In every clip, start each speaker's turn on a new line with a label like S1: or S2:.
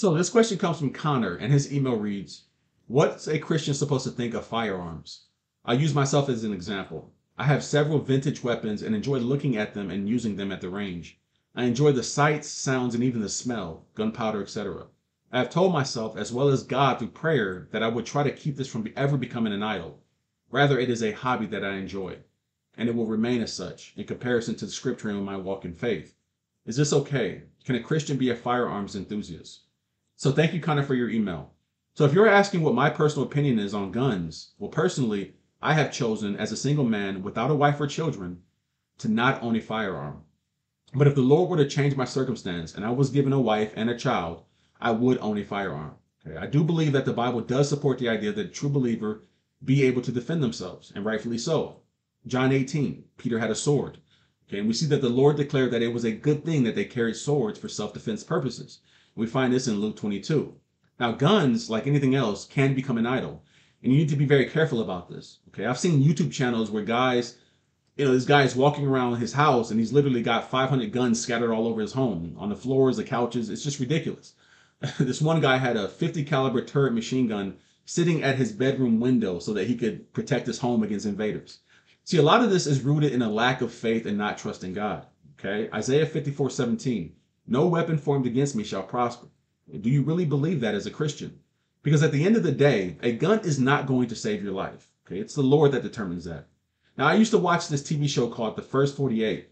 S1: So this question comes from Connor, and his email reads, What's a Christian supposed to think of firearms? I use myself as an example. I have several vintage weapons and enjoy looking at them and using them at the range. I enjoy the sights, sounds, and even the smell, gunpowder, etc. I have told myself, as well as God through prayer, that I would try to keep this from ever becoming an idol. Rather, it is a hobby that I enjoy, and it will remain as such in comparison to the scripture and my walk in faith. Is this okay? Can a Christian be a firearms enthusiast? So thank you, Connor, for your email. So if you're asking what my personal opinion is on guns, well, personally, I have chosen as a single man without a wife or children to not own a firearm. But if the Lord were to change my circumstance and I was given a wife and a child, I would own a firearm. Okay? I do believe that the Bible does support the idea that a true believer be able to defend themselves, and rightfully so. John 18, Peter had a sword. Okay, and we see that the Lord declared that it was a good thing that they carried swords for self-defense purposes. We find this in Luke 22. Now, guns, like anything else, can become an idol. And you need to be very careful about this. Okay. I've seen YouTube channels where guys, you know, this guy is walking around his house and he's literally got 500 guns scattered all over his home on the floors, the couches. It's just ridiculous. this one guy had a 50 caliber turret machine gun sitting at his bedroom window so that he could protect his home against invaders. See, a lot of this is rooted in a lack of faith and not trusting God. Okay. Isaiah 54 17. No weapon formed against me shall prosper. Do you really believe that as a Christian? Because at the end of the day, a gun is not going to save your life. Okay, it's the Lord that determines that. Now, I used to watch this TV show called The First 48,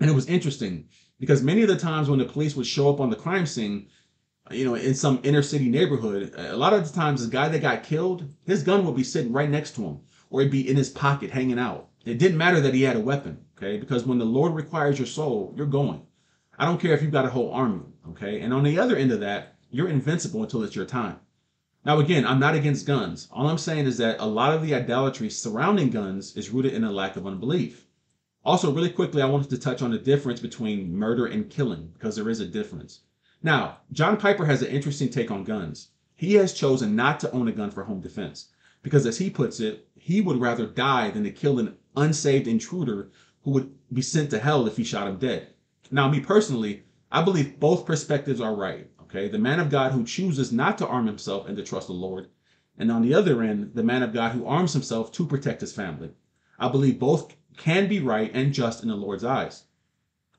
S1: and it was interesting because many of the times when the police would show up on the crime scene, you know, in some inner city neighborhood, a lot of the times the guy that got killed, his gun would be sitting right next to him, or it'd be in his pocket hanging out. It didn't matter that he had a weapon, okay? Because when the Lord requires your soul, you're going. I don't care if you've got a whole army, okay? And on the other end of that, you're invincible until it's your time. Now, again, I'm not against guns. All I'm saying is that a lot of the idolatry surrounding guns is rooted in a lack of unbelief. Also, really quickly, I wanted to touch on the difference between murder and killing because there is a difference. Now, John Piper has an interesting take on guns. He has chosen not to own a gun for home defense because, as he puts it, he would rather die than to kill an unsaved intruder who would be sent to hell if he shot him dead. Now, me personally, I believe both perspectives are right. Okay, the man of God who chooses not to arm himself and to trust the Lord, and on the other end, the man of God who arms himself to protect his family. I believe both can be right and just in the Lord's eyes.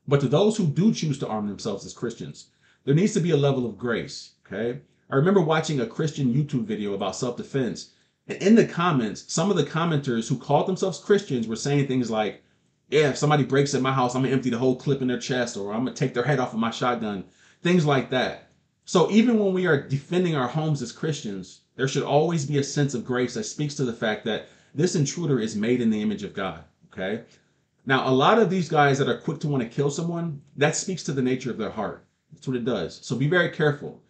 S1: But to those who do choose to arm themselves as Christians, there needs to be a level of grace. Okay, I remember watching a Christian YouTube video about self-defense, and in the comments, some of the commenters who called themselves Christians were saying things like, "Yeah, if somebody breaks in my house, I'm gonna empty the whole clip in their chest, or I'm gonna take their head off of my shotgun." Things like that. So even when we are defending our homes as Christians, there should always be a sense of grace that speaks to the fact that this intruder is made in the image of God. Okay. Now, a lot of these guys that are quick to want to kill someone, that speaks to the nature of their heart. That's what it does. So be very careful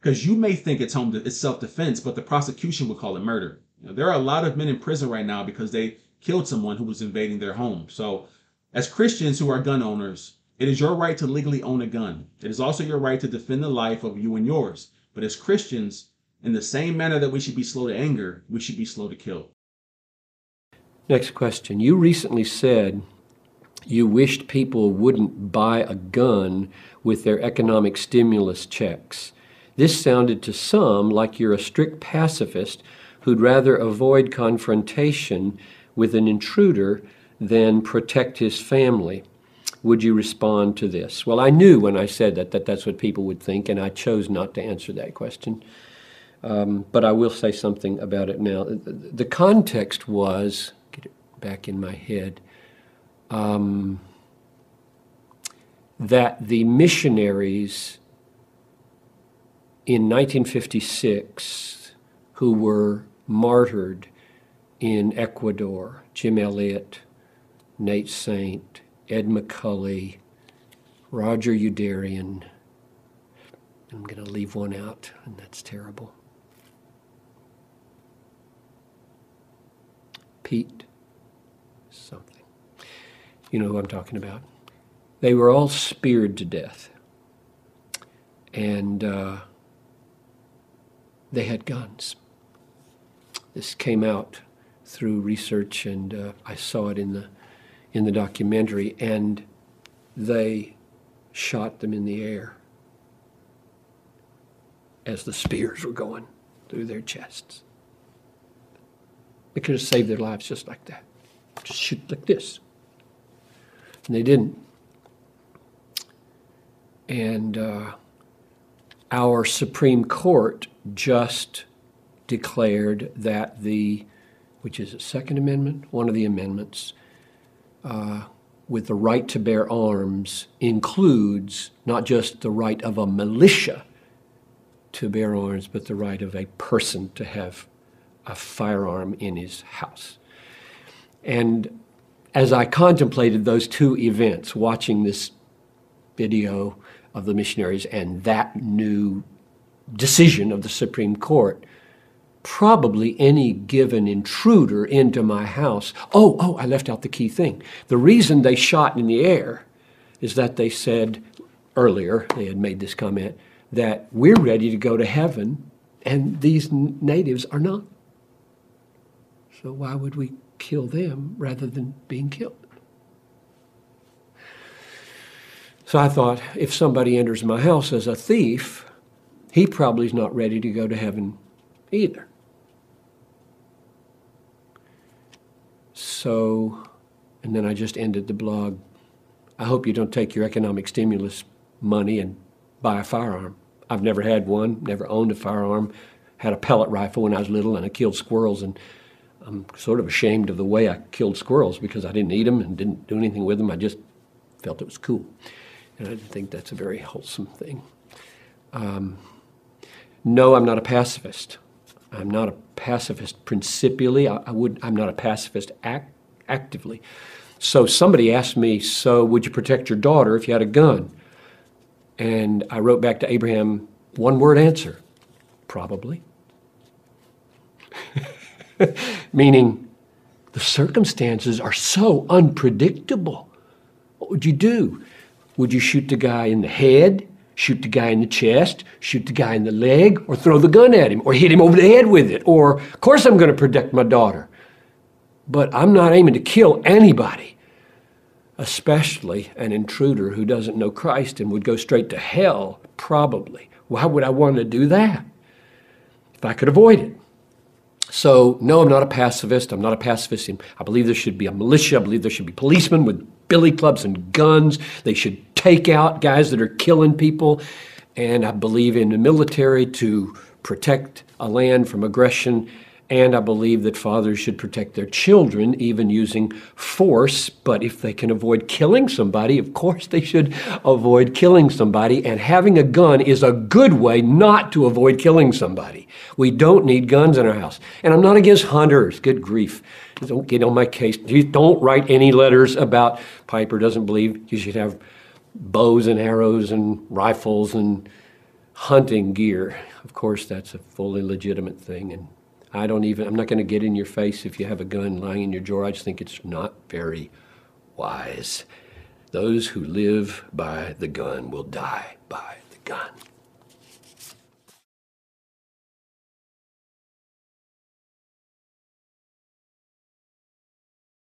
S1: because you may think it's home, it's self-defense, but the prosecution would call it murder. You know, there are a lot of men in prison right now because they killed someone who was invading their home. So as Christians who are gun owners, it is your right to legally own a gun. It is also your right to defend the life of you and yours. But as Christians, in the same manner that we should be slow to anger, we should be slow to kill.
S2: Next question. You recently said you wished people wouldn't buy a gun with their economic stimulus checks. This sounded to some like you're a strict pacifist who'd rather avoid confrontation with an intruder than protect his family would you respond to this? Well, I knew when I said that that that's what people would think, and I chose not to answer that question. Um, but I will say something about it now. The context was, get it back in my head, um, that the missionaries in 1956 who were martyred in Ecuador, Jim Elliot, Nate Saint, Ed McCully, Roger Youderian. I'm going to leave one out, and that's terrible. Pete something. You know who I'm talking about. They were all speared to death. And uh, they had guns. This came out through research, and uh, I saw it in the in the documentary, and they shot them in the air. as the spears were going through their chests. They could have saved their lives just like that. Just shoot like this. And they didn't. And uh, our Supreme Court just declared that the, which is a Second Amendment, one of the amendments, uh, with the right to bear arms includes not just the right of a militia to bear arms, but the right of a person to have a firearm in his house. And as I contemplated those two events, watching this video of the missionaries and that new decision of the Supreme Court, probably any given intruder into my house. Oh, oh, I left out the key thing. The reason they shot in the air is that they said earlier, they had made this comment, that we're ready to go to heaven and these natives are not. So why would we kill them rather than being killed? So I thought if somebody enters my house as a thief, he probably is not ready to go to heaven either. So, and then I just ended the blog. I hope you don't take your economic stimulus money and buy a firearm. I've never had one, never owned a firearm, had a pellet rifle when I was little, and I killed squirrels. And I'm sort of ashamed of the way I killed squirrels because I didn't eat them and didn't do anything with them. I just felt it was cool. And I think that's a very wholesome thing. Um, no, I'm not a pacifist. I'm not a pacifist principially. I, I would. I'm not a pacifist act, actively. So somebody asked me, "So would you protect your daughter if you had a gun?" And I wrote back to Abraham one word answer: probably. Meaning, the circumstances are so unpredictable. What would you do? Would you shoot the guy in the head? shoot the guy in the chest, shoot the guy in the leg, or throw the gun at him, or hit him over the head with it. Or, of course, I'm going to protect my daughter. But I'm not aiming to kill anybody, especially an intruder who doesn't know Christ and would go straight to hell, probably. Why would I want to do that if I could avoid it? So, no, I'm not a pacifist. I'm not a pacifist. I believe there should be a militia. I believe there should be policemen with billy clubs and guns. They should take out guys that are killing people. And I believe in the military to protect a land from aggression. And I believe that fathers should protect their children, even using force. But if they can avoid killing somebody, of course they should avoid killing somebody. And having a gun is a good way not to avoid killing somebody. We don't need guns in our house. And I'm not against hunters. Good grief. Don't get on my case. Don't write any letters about Piper doesn't believe you should have bows and arrows and rifles and hunting gear. Of course, that's a fully legitimate thing. And I don't even, I'm not going to get in your face if you have a gun lying in your drawer. I just think it's not very wise. Those who live by the gun will die by the gun.